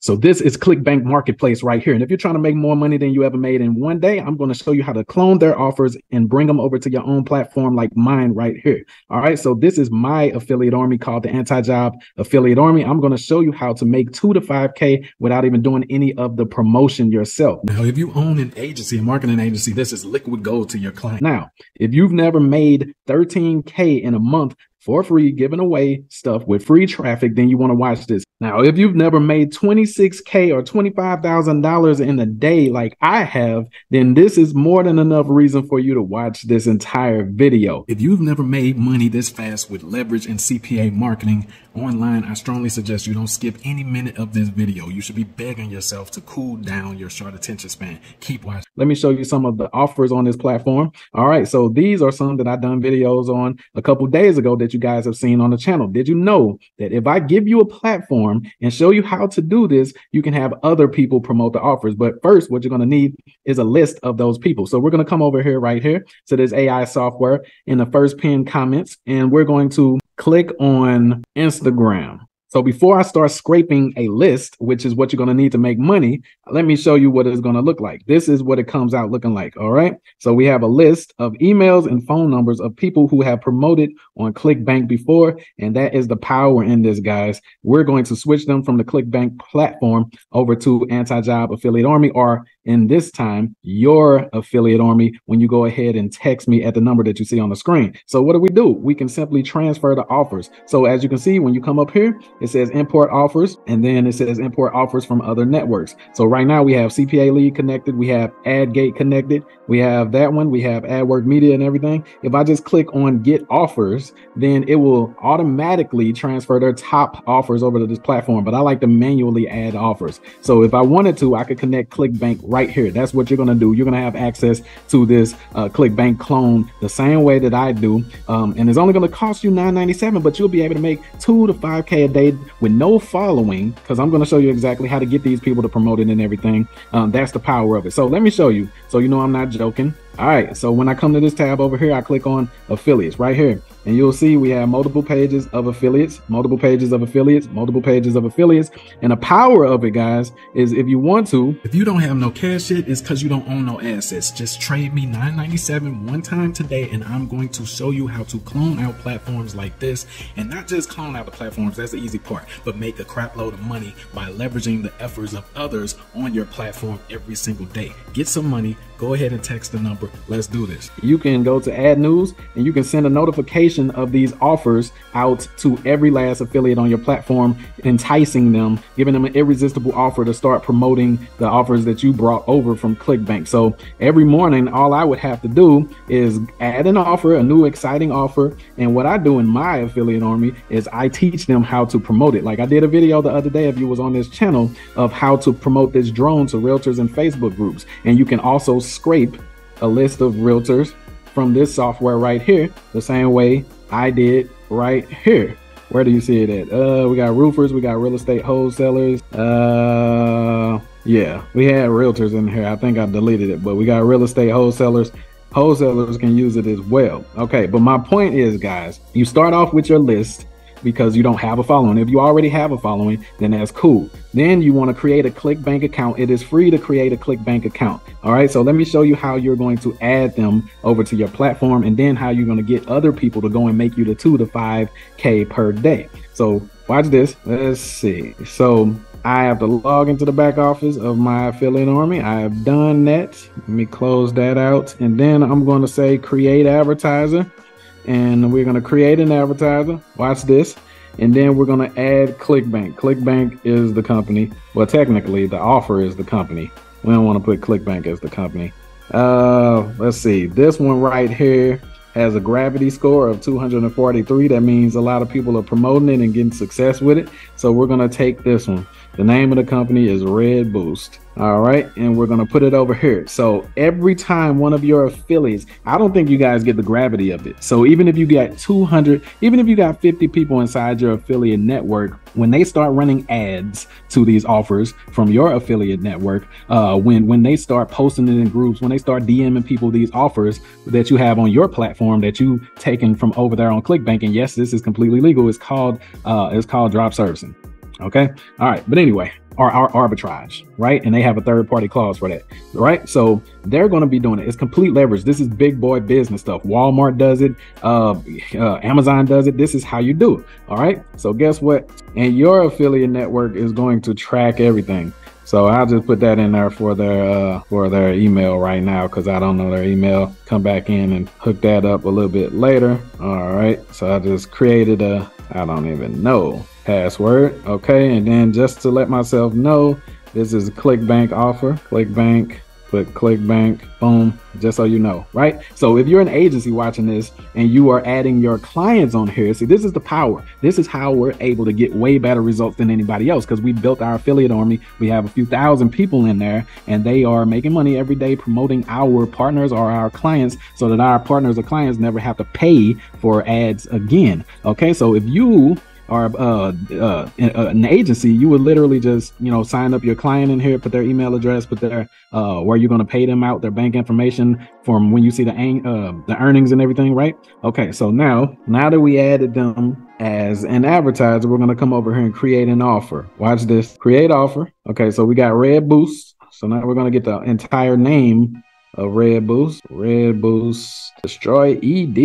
So this is ClickBank Marketplace right here. And if you're trying to make more money than you ever made in one day, I'm going to show you how to clone their offers and bring them over to your own platform like mine right here. All right. So this is my affiliate army called the Anti-Job Affiliate Army. I'm going to show you how to make two to 5K without even doing any of the promotion yourself. Now, if you own an agency, a marketing agency, this is liquid gold to your client. Now, if you've never made 13K in a month, for free, giving away stuff with free traffic, then you want to watch this. Now, if you've never made 26K or $25,000 in a day like I have, then this is more than enough reason for you to watch this entire video. If you've never made money this fast with leverage and CPA marketing online, I strongly suggest you don't skip any minute of this video. You should be begging yourself to cool down your short attention span. Keep watching. Let me show you some of the offers on this platform. All right, so these are some that I've done videos on a couple days ago that you guys have seen on the channel. Did you know that if I give you a platform and show you how to do this, you can have other people promote the offers. But first, what you're going to need is a list of those people. So we're going to come over here right here. So there's AI software in the first pinned comments, and we're going to click on Instagram. So before I start scraping a list, which is what you're going to need to make money, let me show you what it's going to look like. This is what it comes out looking like. All right. So we have a list of emails and phone numbers of people who have promoted on ClickBank before. And that is the power in this, guys. We're going to switch them from the ClickBank platform over to Anti-Job Affiliate Army or in this time your affiliate army when you go ahead and text me at the number that you see on the screen. So what do we do? We can simply transfer the offers. So as you can see, when you come up here, it says import offers, and then it says import offers from other networks. So right now we have CPA lead connected, we have AdGate connected, we have that one, we have AdWork Media and everything. If I just click on get offers, then it will automatically transfer their top offers over to this platform. But I like to manually add offers. So if I wanted to, I could connect ClickBank right right here. That's what you're going to do. You're going to have access to this uh, ClickBank clone the same way that I do. Um, and it's only going to cost you $9.97, but you'll be able to make two to 5K a day with no following because I'm going to show you exactly how to get these people to promote it and everything. Um, that's the power of it. So let me show you. So you know I'm not joking. All right, so when I come to this tab over here, I click on affiliates right here and you'll see we have multiple pages of affiliates, multiple pages of affiliates, multiple pages of affiliates. And the power of it, guys, is if you want to, if you don't have no cash yet, it's because you don't own no assets. Just trade me 997 one time today, and I'm going to show you how to clone out platforms like this. And not just clone out the platforms, that's the easy part, but make a crap load of money by leveraging the efforts of others on your platform every single day. Get some money, go ahead and text the number. Let's do this. You can go to add news and you can send a notification of these offers out to every last affiliate on your platform, enticing them, giving them an irresistible offer to start promoting the offers that you brought over from ClickBank. So every morning, all I would have to do is add an offer, a new exciting offer. And what I do in my affiliate army is I teach them how to promote it. Like I did a video the other day, if you was on this channel, of how to promote this drone to realtors and Facebook groups. And you can also scrape a list of realtors from this software right here, the same way I did right here. Where do you see it at? Uh, we got roofers, we got real estate wholesalers. Uh, yeah, we had realtors in here. I think I deleted it, but we got real estate wholesalers. Wholesalers can use it as well. Okay, but my point is, guys, you start off with your list because you don't have a following. If you already have a following, then that's cool. Then you want to create a ClickBank account. It is free to create a ClickBank account. All right. So let me show you how you're going to add them over to your platform and then how you're going to get other people to go and make you the two to five K per day. So watch this. Let's see. So I have to log into the back office of my affiliate army. I have done that. Let me close that out. And then I'm going to say create advertiser and we're going to create an advertiser. Watch this. And then we're going to add ClickBank. ClickBank is the company. Well, technically, the offer is the company. We don't want to put ClickBank as the company. Uh, let's see. This one right here has a gravity score of 243. That means a lot of people are promoting it and getting success with it. So we're going to take this one. The name of the company is Red Boost. All right. And we're going to put it over here. So every time one of your affiliates, I don't think you guys get the gravity of it. So even if you got 200, even if you got 50 people inside your affiliate network, when they start running ads to these offers from your affiliate network, uh, when when they start posting it in groups, when they start DMing people these offers that you have on your platform that you taken from over there on ClickBank, and yes, this is completely legal. It's called uh, it's called drop servicing. Okay. All right. But anyway, our, or arbitrage, right? And they have a third party clause for that, right? So they're going to be doing it. It's complete leverage. This is big boy business stuff. Walmart does it. Uh, uh, Amazon does it. This is how you do it. All right. So guess what? And your affiliate network is going to track everything. So I'll just put that in there for their uh, for their email right now because I don't know their email. Come back in and hook that up a little bit later. All right. So I just created a I don't even know password. Okay, and then just to let myself know, this is a ClickBank offer. ClickBank put ClickBank, boom, just so you know, right? So if you're an agency watching this and you are adding your clients on here, see, this is the power. This is how we're able to get way better results than anybody else because we built our affiliate army. We have a few thousand people in there and they are making money every day promoting our partners or our clients so that our partners or clients never have to pay for ads again. Okay, so if you or uh, uh, an agency, you would literally just you know sign up your client in here, put their email address, put their uh, where you're going to pay them out, their bank information from when you see the uh, the earnings and everything, right? Okay, so now now that we added them as an advertiser, we're going to come over here and create an offer. Watch this, create offer. Okay, so we got Red Boost. So now we're going to get the entire name of Red Boost. Red Boost destroy ED.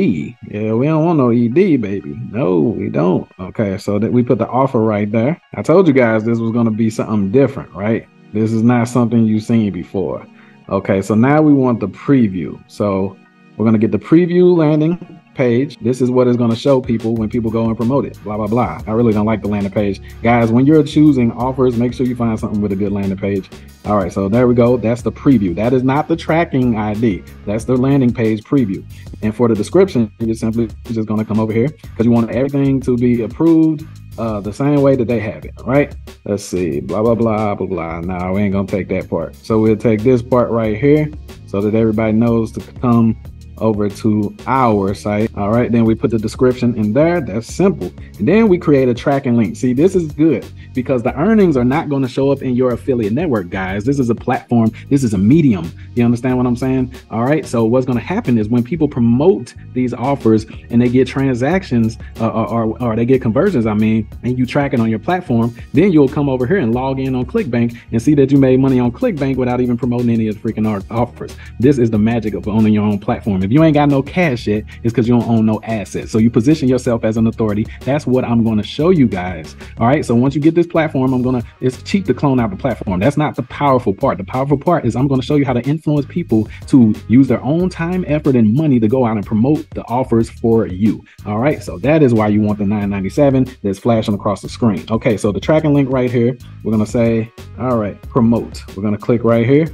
Yeah, we don't want no ED, baby. No, we don't. Okay, so that we put the offer right there. I told you guys this was to be something different, right? This is not something you've seen before. Okay, so now we want the preview. So we're to get the preview landing page. This is what is going to show people when people go and promote it. Blah, blah, blah. I really don't like the landing page. Guys, when you're choosing offers, make sure you find something with a good landing page. All right, so there we go. That's the preview. That is not the tracking ID. That's the landing page preview. And for the description, you're simply just going to come over here because you want everything to be approved uh, the same way that they have it, right? Let's see, blah, blah, blah, blah, blah. Now we ain't gonna take that part. So we'll take this part right here so that everybody knows to come over to our site. All right, then we put the description in there. That's simple. And then we create a tracking link. See, this is good because the earnings are not going to show up in your affiliate network, guys. This is a platform, this is a medium. You understand what I'm saying? All right, so what's going to happen is when people promote these offers and they get transactions uh, or, or, or they get conversions, I mean, and you track it on your platform, then you'll come over here and log in on ClickBank and see that you made money on ClickBank without even promoting any of the freaking offers. This is the magic of owning your own platform. If you ain't got no cash yet, it's because you don't own no assets. So you position yourself as an authority. That's what I'm going to show you guys. All right. So once you get this platform, I'm going to, it's cheap to clone out the platform. That's not the powerful part. The powerful part is I'm going to show you how to influence people to use their own time, effort, and money to go out and promote the offers for you. All right. So that is why you want the 997 that's flashing across the screen. Okay. So the tracking link right here, we're going to say, all right, promote. We're going to click right here.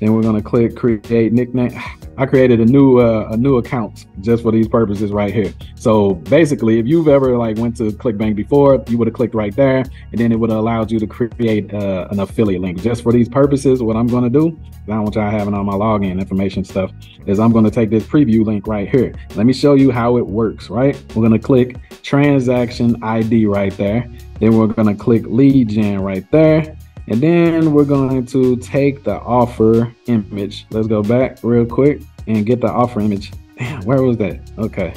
Then we're to click create nickname. I created a new uh, a new account just for these purposes right here. So basically, if you've ever like went to ClickBank before, you would have clicked right there, and then it would have allowed you to create uh, an affiliate link. Just for these purposes, what I'm to do, I don't want y'all having all my login information stuff, is I'm to take this preview link right here. Let me show you how it works. Right, we're to click transaction ID right there. Then we're to click lead gen right there. And then we're going to take the offer image. Let's go back real quick and get the offer image. Damn, where was that? Okay.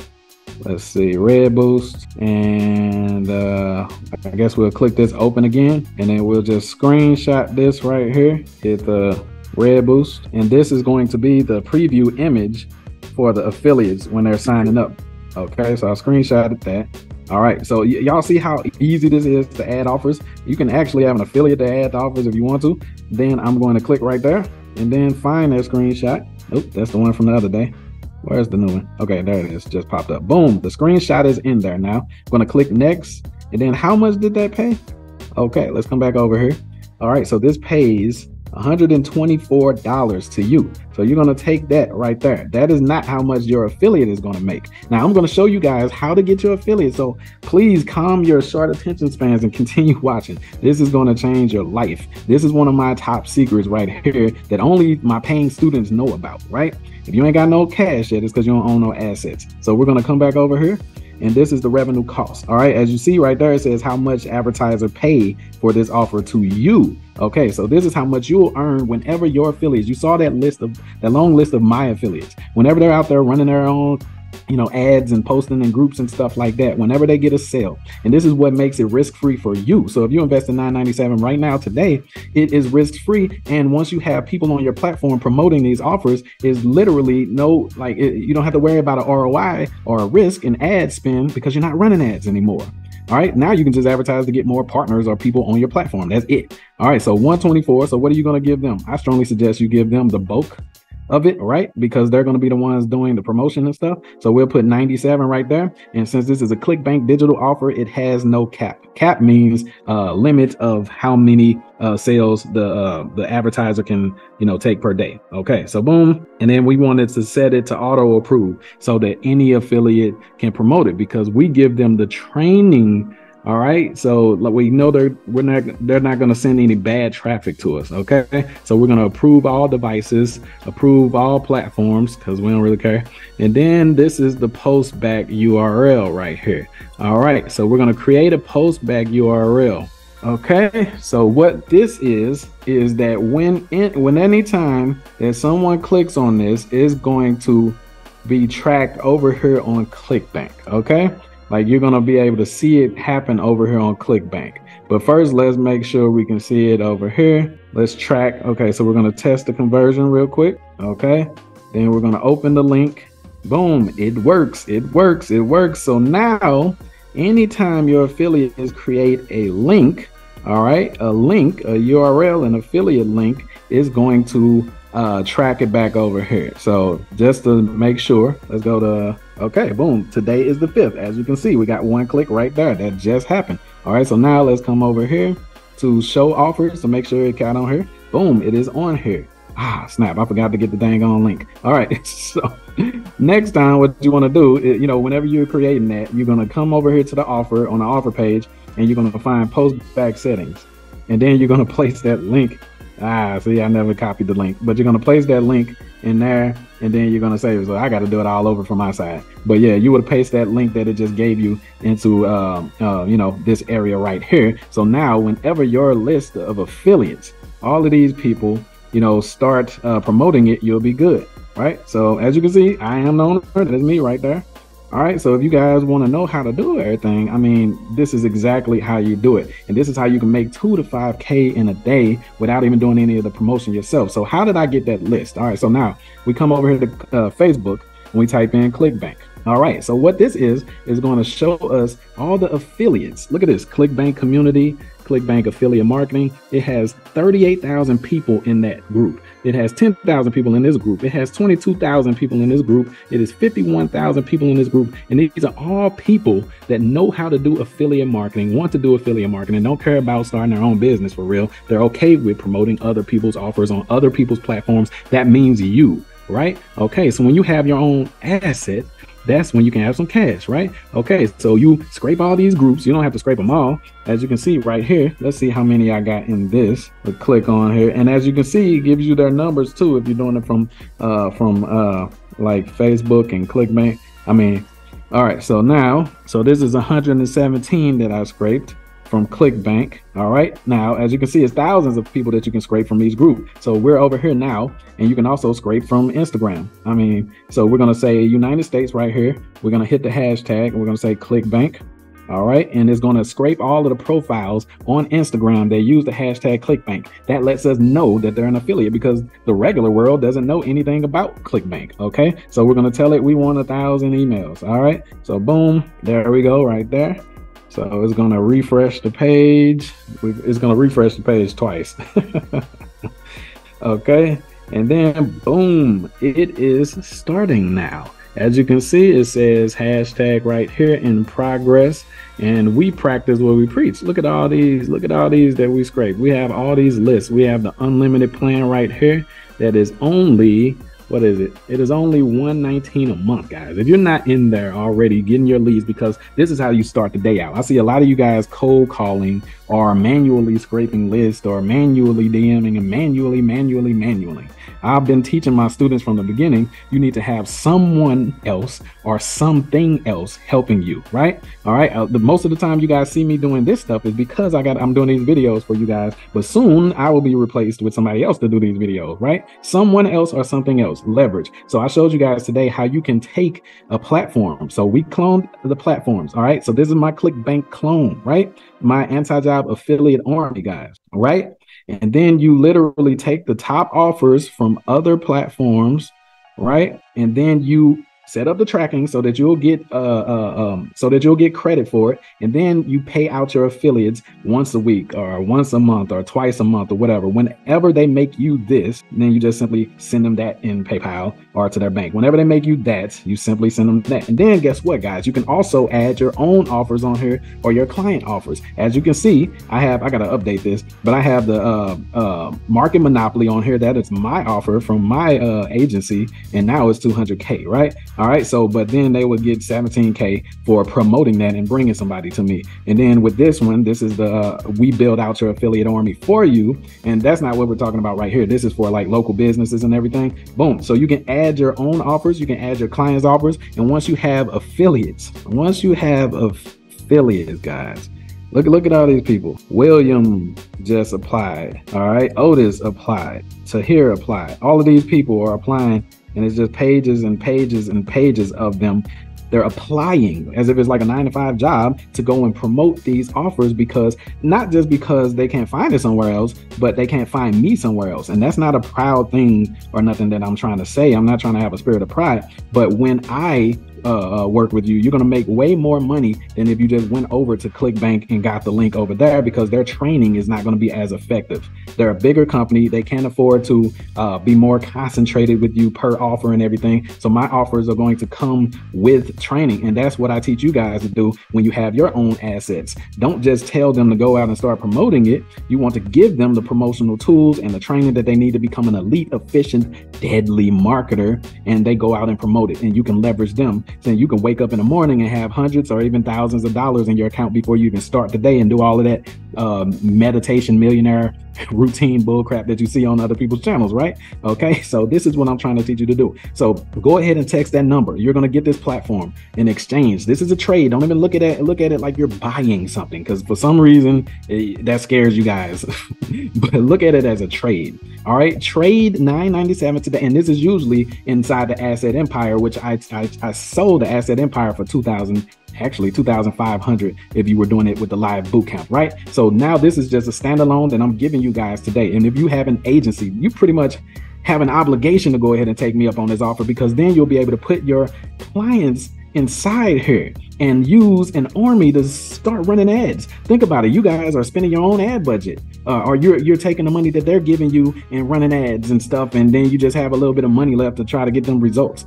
Let's see, red boost. And uh, I guess we'll click this open again. And then we'll just screenshot this right here. Hit the red boost. And this is going to be the preview image for the affiliates when they're signing up. Okay, so I screenshotted that. All right, so y- y'all see how easy this is to add offers. You can actually have an affiliate to add the offers if you want to. Then I'm going to click right there and then find that screenshot. Oop, that's the one from the other day. Where's the new one? Okay, there it is. Just popped up. Boom, the screenshot is in there now. I'm going to click next. And then how much did that pay? Okay, let's come back over here. All right, so this pays $124 to you. So you're going to take that right there. That is not how much your affiliate is going to make. Now I'm going to show you guys how to get your affiliate. So please calm your short attention spans and continue watching. This is going to change your life. This is one of my top secrets right here that only my paying students know about, right? If you ain't got no cash yet, it's because you don't own no assets. So we're going to come back over here and this is the revenue cost. All right, as you see right there, it says how much advertiser pay for this offer to you. Okay, so this is how much you'll earn whenever your affiliates. You saw that list of that long list of my affiliates. Whenever they're out there running their own you know, ads and posting in groups and stuff like that whenever they get a sale. And this is what makes it risk free for you. So if you invest in 997 right now today, it is risk free. And once you have people on your platform promoting these offers, is literally no like it, you don't have to worry about an ROI or a risk in ad spend because you're not running ads anymore. All right, now you can just advertise to get more partners or people on your platform. That's it. All right, so 124. So what are you going to give them? I strongly suggest you give them the bulk of it, right? Because they're going to be the ones doing the promotion and stuff. So we'll put 97 right there. And since this is a ClickBank digital offer, it has no cap. Cap means uh, limit of how many uh, sales the uh, the advertiser can you know take per day. Okay, so boom, and then we wanted to set it to auto approve so that any affiliate can promote it because we give them the training all right. So like we know they're we're not they're not going to send any bad traffic to us. Okay. So we're going to approve all devices, approve all platforms because we don't really care. And then this is the postback URL right here. All right. So we're going to create a postback URL. Okay, so what this is is that when in, when anytime that someone clicks on this is going to be tracked over here on ClickBank. Okay, like you're gonna be able to see it happen over here on ClickBank. But first, let's make sure we can see it over here. Let's track. Okay, so we're gonna test the conversion real quick. Okay, then we're gonna open the link. Boom, it works, it works, it works. So now, anytime your affiliates create a link, all right, a link, a URL, an affiliate link is going to uh, track it back over here. So just to make sure, let's go to, okay, boom. Today is the 5th. As you can see, we got one click right there. That just happened. All right, so now let's come over here to show offers to make sure it got on here. Boom, it is on here. Ah, snap, I forgot to get the dang on link. All right, so next time what you want to do, is, you know, whenever you're creating that, you're going to come over here to the offer on the offer page and you're going to find post back settings. And then you're going to place that link Ah, see, I never copied the link, but you're gonna place that link in there, and then you're gonna say, "So I got to do it all over from my side." But yeah, you would paste that link that it just gave you into, uh, uh, you know, this area right here. So now, whenever your list of affiliates, all of these people, you know, start uh, promoting it, you'll be good, right? So as you can see, I am the owner. That is me right there. All right, so if you guys want to know how to do everything, I mean, this is exactly how you do it. And this is how you can make two to 5K in a day without even doing any of the promotion yourself. So, how did I get that list? All right, so now we come over here to uh, Facebook and we type in ClickBank. All right, so what this is, is going to show us all the affiliates. Look at this ClickBank community, ClickBank affiliate marketing. It has 38,000 people in that group. It has 10,000 people in this group. It has 22,000 people in this group. It is 51,000 people in this group. And these are all people that know how to do affiliate marketing, want to do affiliate marketing, don't care about starting their own business for real. They're okay with promoting other people's offers on other people's platforms. That means you, right? Okay, so when you have your own asset, that's when you can have some cash, right? Okay, so you scrape all these groups. You don't have to scrape them all. As you can see right here, let's see how many I got in this. We'll click on here, and as you can see, it gives you their numbers too if you're doing it from uh, from uh, like Facebook and ClickBank. I mean, all right. So now, so this is 117 that I scraped from ClickBank. All right. Now, as you can see, it's thousands of people that you can scrape from each group. So we're over here now, and you can also scrape from Instagram. I mean, so we're going to say United States right here. We're going to hit the hashtag and we're going to say ClickBank. All right. And it's going to scrape all of the profiles on Instagram that use the hashtag ClickBank. That lets us know that they're an affiliate because the regular world doesn't know anything about ClickBank. Okay. So we're going to tell it we want a thousand emails. All right. So boom, there we go right there. So it's going to refresh the page. It's going to refresh the page twice. okay. And then boom, it is starting now. As you can see, it says hashtag right here in progress. And we practice what we preach. Look at all these. Look at all these that we scrape. We have all these lists. We have the unlimited plan right here that is only what is it? It is only 119 a month, guys. If you're not in there already getting your leads, because this is how you start the day out. I see a lot of you guys cold calling or manually scraping lists or manually DMing and manually, manually, manually. I've been teaching my students from the beginning, you need to have someone else or something else helping you, right? All right. Uh, the most of the time you guys see me doing this stuff is because I got I'm doing these videos for you guys, but soon I will be replaced with somebody else to do these videos, right? Someone else or something else. Leverage. So I showed you guys today how you can take a platform. So we cloned the platforms. All right. So this is my ClickBank clone, right? My anti-job affiliate army, guys. Right. And then you literally take the top offers from other platforms, right? And then you set up the tracking so that you'll get uh, uh, um, so that you'll get credit for it. And then you pay out your affiliates once a week or once a month or twice a month or whatever. Whenever they make you this then you just simply send them that in paypal or to their bank. Whenever they make you that you simply send them that. And then guess what guys? You can also add your own offers on here or your client offers. As you can see i have i gotta update this but i have the uh, uh, market monopoly on here. That is my offer from my uh, agency and now it's 200k right all right. So, but then they would get 17K for promoting that and bringing somebody to me. And then with this one, this is the uh, we build out your affiliate army for you. And that's not what we're talking about right here. This is for like local businesses and everything. Boom. So you can add your own offers, you can add your clients' offers. And once you have affiliates, once you have affiliates, guys, Look, look at all these people. William just applied. All right. Otis applied. Tahir applied. All of these people are applying and it's just pages and pages and pages of them they're applying as if it's like a nine to five job to go and promote these offers because not just because they can't find it somewhere else, but they can't find me somewhere else. And that's not a proud thing or nothing that I'm trying to say. I'm not trying to have a spirit of pride. But when I uh, uh, work with you, you're going to make way more money than if you just went over to ClickBank and got the link over there because their training is not going to be as effective. They're a bigger company. They can't afford to uh, be more concentrated with you per offer and everything. So my offers are going to come with training. And that's what I teach you guys to do when you have your own assets. Don't just tell them to go out and start promoting it. You want to give them the promotional tools and the training that they need to become an elite, efficient, deadly marketer. And they go out and promote it and you can leverage them saying you can wake up in the morning and have hundreds or even thousands of dollars in your account before you even start the day and do all of that um, meditation millionaire routine bullcrap that you see on other people's channels, right? Okay, so this is what I'm trying to teach you to do. So go ahead and text that number. You're gonna get this platform in exchange. This is a trade. Don't even look at it. Look at it like you're buying something, because for some reason it, that scares you guys. but look at it as a trade. All right, trade 997 today, and this is usually inside the Asset Empire, which I I, I sold the Asset Empire for 2,000 actually 2500 if you were doing it with the live boot camp right? So now this is just a standalone that i'm giving you guys today. And if you have an agency you pretty much have an obligation to go ahead and take me up on this offer because then you'll be able to put your clients inside here and use an army to start running ads. Think about it. You guys are spending your own ad budget, uh, or you're you're taking the money that they're giving you and running ads and stuff, and then you just have a little bit of money left to try to get them results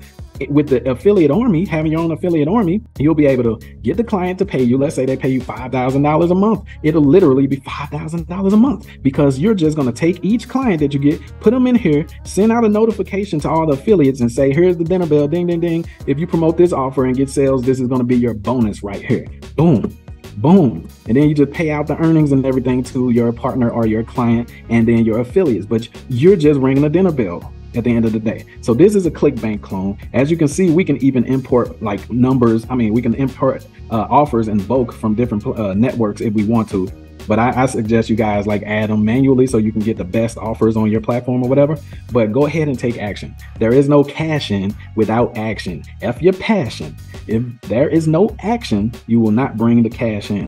with the affiliate army, having your own affiliate army, you'll be able to get the client to pay you. Let's say they pay you $5,000 a month. It'll literally be $5,000 a month because you're just to take each client that you get, put them in here, send out a notification to all the affiliates and say, here's the dinner bell, ding, ding, ding. If you promote this offer and get sales, this is to be your bonus right here. Boom boom and then you just pay out the earnings and everything to your partner or your client and then your affiliates but you're just ringing a dinner bell at the end of the day. So this is a ClickBank clone. As you can see, we can even import like numbers. I mean, we can import uh, offers in bulk from different uh, networks if we want to. But I, I, suggest you guys like add them manually so you can get the best offers on your platform or whatever. But go ahead and take action. There is no cash in without action. F your passion. If there is no action, you will not bring the cash in.